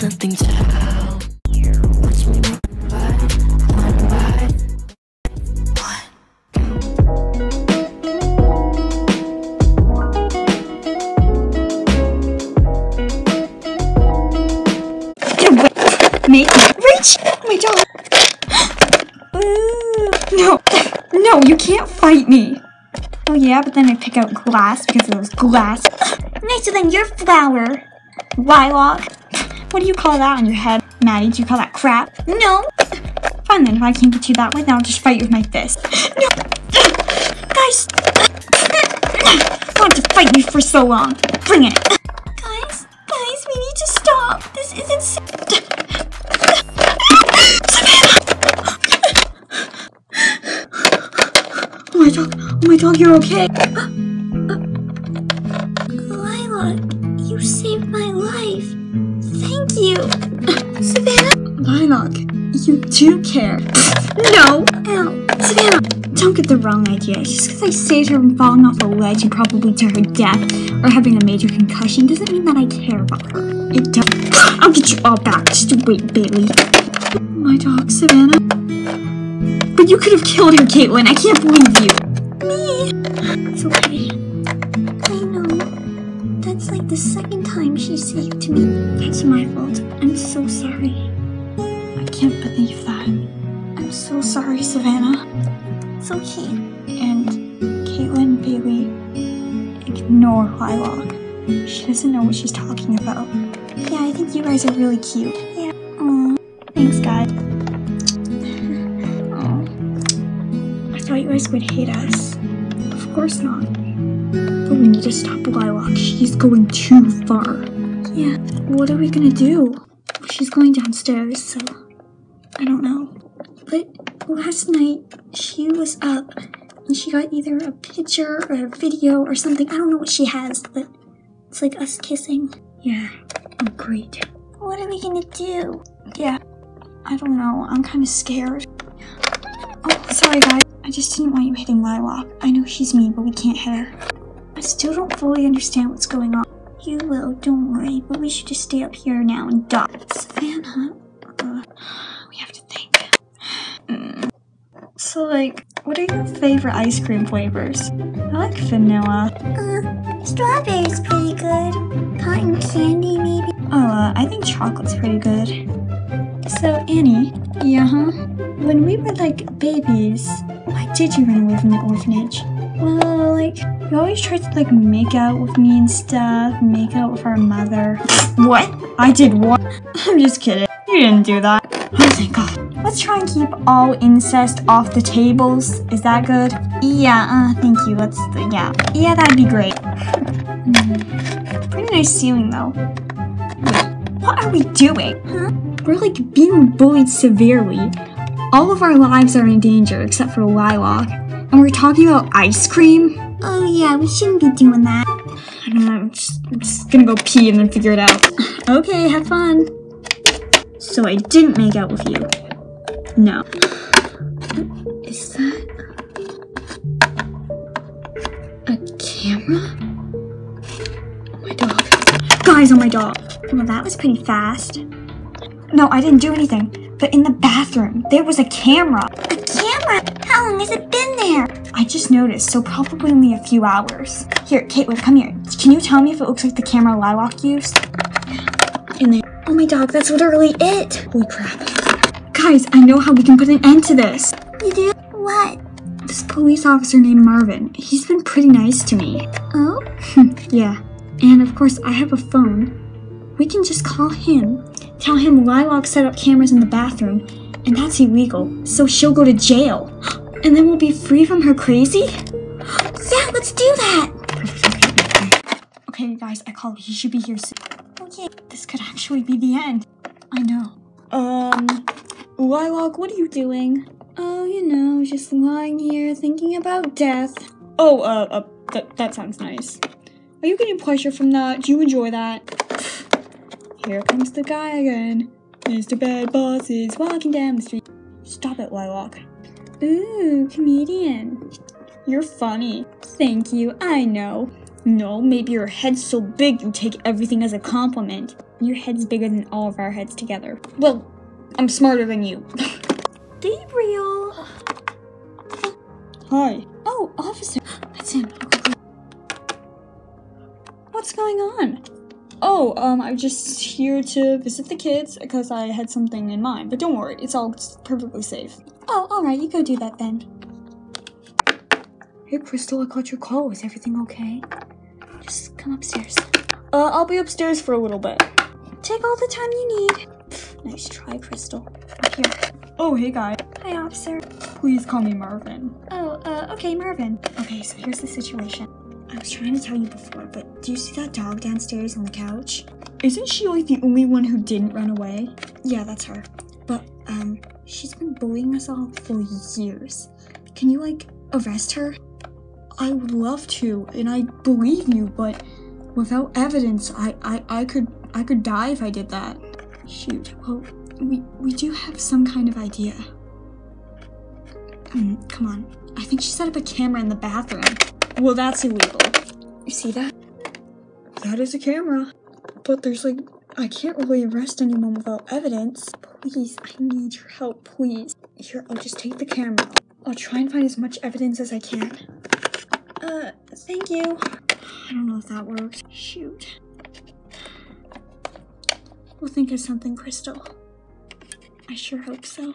There's nothing to help. Watch me move by, one by one. Me! Oh my! Ooh. No, no, you can't fight me! Oh yeah, but then I pick out glass because it was glass. Nicer than your flower! Lilac. What do you call that on your head? Maddie, do you call that crap? No! Fine then, if I can't get you that way, then I'll just fight you with my fist. No! Guys! Want to fight me for so long. Bring it! Guys, guys, we need to stop. This isn't. Oh my dog, oh my dog, you're okay. Lila, Savannah? You do care. no. Ow. Savannah, don't get the wrong idea. Just because I saved her from falling off a ledge and probably to her death or having a major concussion doesn't mean that I care about her. It does. I'll get you all back. Just wait, Bailey. My dog, Savannah. But you could have killed her, Katelyn. I can't believe you. Me? It's okay. I know. That's like the second time she saved me. That's my fault. I'm so sorry. I can't believe that. I'm so sorry, Savannah. It's okay. And Katelyn, Bailey, ignore Lilac. She doesn't know what she's talking about. Yeah, I think you guys are really cute. Yeah. Aw. Thanks, guys. Oh. I thought you guys would hate us. Of course not. But we need to stop Lilac. She's going too far. Yeah, what are we gonna do? She's going downstairs, so I don't know. But last night she was up and she got either a picture or a video or something. I don't know what she has, but it's like us kissing. Yeah, oh, great. What are we gonna do? Yeah, I don't know. I'm kind of scared. Oh, sorry, guys. I just didn't want you hitting Lilac. I know she's mean, but we can't hit her. I still don't fully understand what's going on. You will, don't worry, but we should just stay up here now and die. Savannah, uh, So, like, what are your favorite ice cream flavors? I like vanilla. Uh, strawberry's pretty good. Cotton candy, maybe. Oh, uh, I think chocolate's pretty good. So, Annie, yeah, huh? When we were like babies, why did you run away from the orphanage? Well, like, you always tried to like make out with me and stuff, make out with our mother. What? I did what? I'm just kidding. You didn't do that. Oh, thank God. Let's try and keep all incest off the tables. Is that good? Yeah, uh, thank you. Let's, yeah. Yeah, that'd be great. Pretty nice ceiling, though. Wait, what are we doing? Huh? We're like being bullied severely. All of our lives are in danger except for Lilac. And we're talking about ice cream? Oh yeah, we shouldn't be doing that. I don't know, I'm just, I'm just gonna go pee and then figure it out. Okay, have fun. So I didn't make out with you. No. Is that a camera? Oh my dog. Guys, oh my dog. Well, that was pretty fast. No, I didn't do anything. But in the bathroom, there was a camera. A camera? How long has it been there? I just noticed, so probably only a few hours. Here, Katelyn, come here. Can you tell me if it looks like the camera Lilac used? In there. Oh my dog, that's literally it. Holy crap. Guys, I know how we can put an end to this. You do? What? This police officer named Marvin, he's been pretty nice to me. Oh? yeah. And of course, I have a phone. We can just call him, tell him Lilac set up cameras in the bathroom, and that's illegal, so she'll go to jail. And then we'll be free from her crazy? Yeah, let's do that. Okay, guys, I called. He should be here soon. Okay. This could actually be the end. I know. Um, Lilac, what are you doing? Oh, you know, just lying here thinking about death. Oh, uh, uh that, that sounds nice. Are you getting pleasure from that? Do you enjoy that? Here comes the guy again. Mr. Bad Boss is walking down the street. Stop it, Lilac. Ooh, comedian. You're funny. Thank you, I know. No, maybe your head's so big you take everything as a compliment. Your head's bigger than all of our heads together. Well, I'm smarter than you. Gabriel! Hi. Oh, officer. That's him. What's going on? Oh, um, I'm just here to visit the kids because I had something in mind. But don't worry, it's all perfectly safe. Oh, alright, you go do that then. Hey, Crystal, I got your call. Is everything okay? Just come upstairs. Uh, I'll be upstairs for a little bit. Take all the time you need. Nice try, Crystal. Here. Oh, hey, guy. Hi, officer. Please call me Marvin. Oh, uh, okay, Marvin. Okay, so here's the situation. I was trying to tell you before, but do you see that dog downstairs on the couch? Isn't she like the only one who didn't run away? Yeah, that's her. But, um, she's been bullying us all for years. Can you, like, arrest her? I would love to, and I believe you, but without evidence, I, I, I could I could die if I did that. Shoot. Well, we we do have some kind of idea. Um, come on. I think she set up a camera in the bathroom. Well, that's illegal. You see that? That is a camera. But there's like, I can't really arrest anyone without evidence. Please, I need your help, please. Here, I'll just take the camera. I'll try and find as much evidence as I can. Uh, thank you. I don't know if that works. Shoot. We'll think of something, Crystal. I sure hope so.